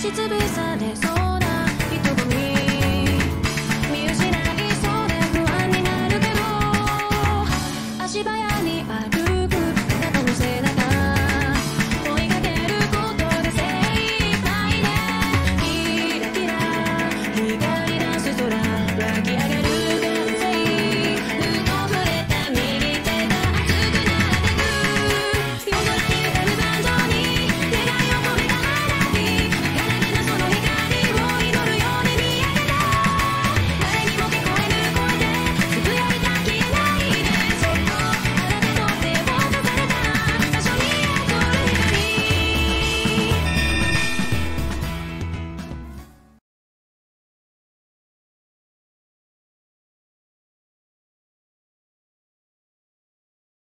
しつぶされそうな見失いそうで不安になるけど足早に歩く。